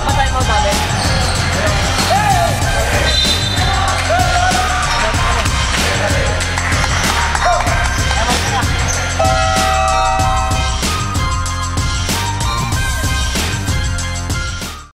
高田まさです